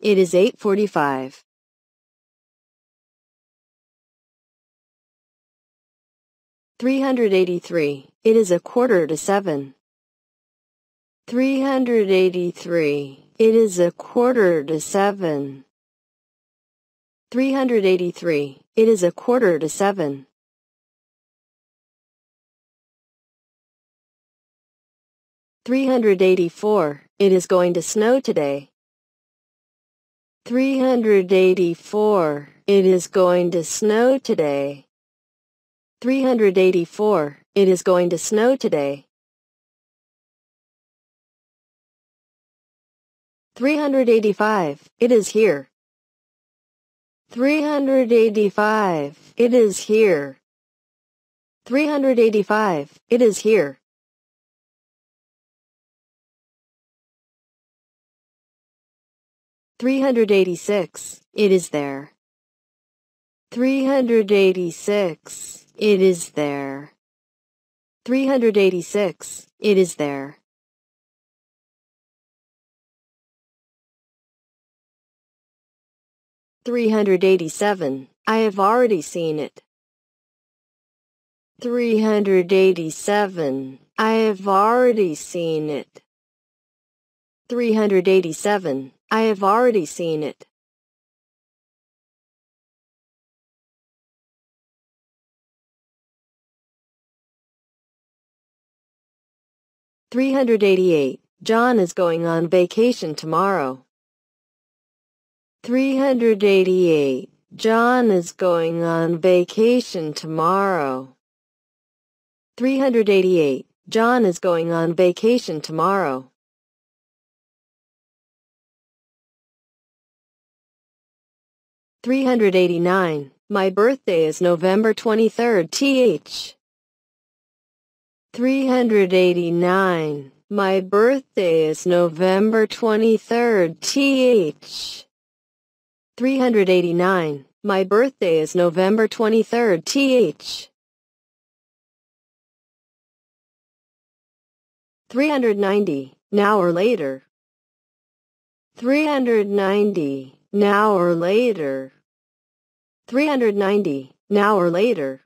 It is 8:45. 383. It is a quarter to seven. 383. It is a quarter to seven. 383. It is a quarter to seven. 384. It is going to snow today. 384. It is going to snow today. 384. It is going to snow today. 385. It is here. 385. It is here. 385. It is here. 386. It is there. 386. It is there. 386. It is there. 387. I have already seen it. 387. I have already seen it. 387. I have already seen it. Three hundred eighty-eight. John is going on vacation tomorrow. Three hundred eighty-eight. John is going on vacation tomorrow. Three hundred eighty-eight. John is going on vacation tomorrow. 389. My birthday is November 23rd, th. 389. My birthday is November 23rd, th. 389. My birthday is November 23rd, th. 390. Now or later. 390 now or later. 390, now or later.